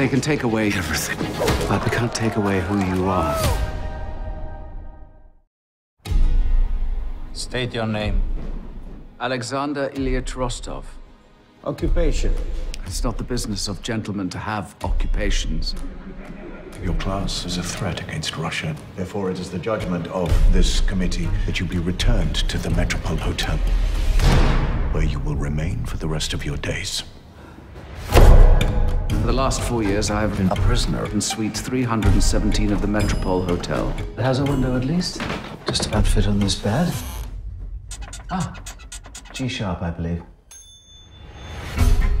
They can take away everything, but they can't take away who you are. State your name. Alexander Ilyich Rostov. Occupation. It's not the business of gentlemen to have occupations. Your class is a threat against Russia. Therefore, it is the judgment of this committee that you be returned to the Metropole Hotel, where you will remain for the rest of your days. For the last four years, I have been a prisoner in Suite 317 of the Metropole Hotel. It has a window at least. Just about fit on this bed. Ah, G sharp, I believe.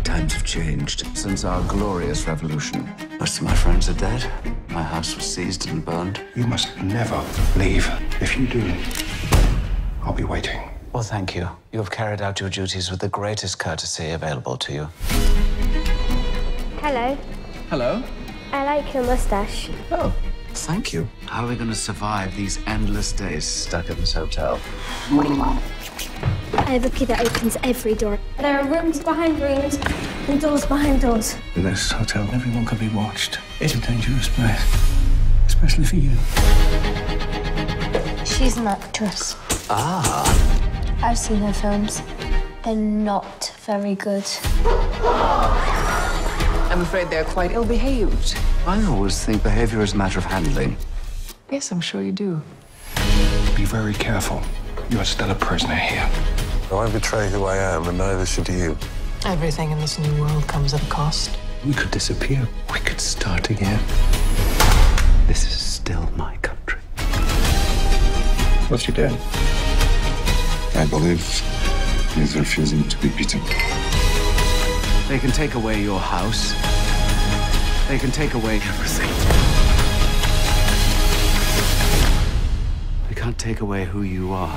Times have changed since our glorious revolution. Most of my friends are dead. My house was seized and burned. You must never leave. If you do, I'll be waiting. Well, thank you. You have carried out your duties with the greatest courtesy available to you. Hello. Hello? I like your mustache. Oh, thank you. How are we going to survive these endless days stuck in this hotel? I have a key that opens every door. There are rooms behind rooms and doors behind doors. In this hotel, everyone can be watched. It's a dangerous place, especially for you. She's an actress. Ah. I've seen her films. They're not very good. I'm afraid they're quite ill behaved. I always think behavior is a matter of handling. Yes, I'm sure you do. Be very careful. You are still a prisoner here. I won't betray who I am, and neither should you. Everything in this new world comes at a cost. We could disappear. We could start again. This is still my country. What's your dad? I believe he's refusing to be beaten. They can take away your house. They can take away everything. They can't take away who you are.